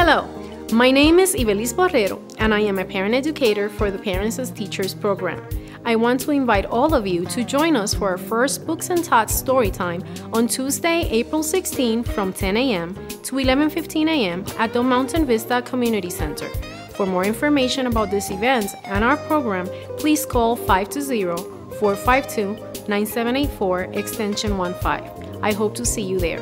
Hello, my name is Ibelis Borrero, and I am a parent educator for the Parents as Teachers program. I want to invite all of you to join us for our first Books and Tots story time on Tuesday, April 16 from 10 a.m. to 11:15 a.m. at the Mountain Vista Community Center. For more information about this event and our program, please call 520-452-9784 extension 15. I hope to see you there.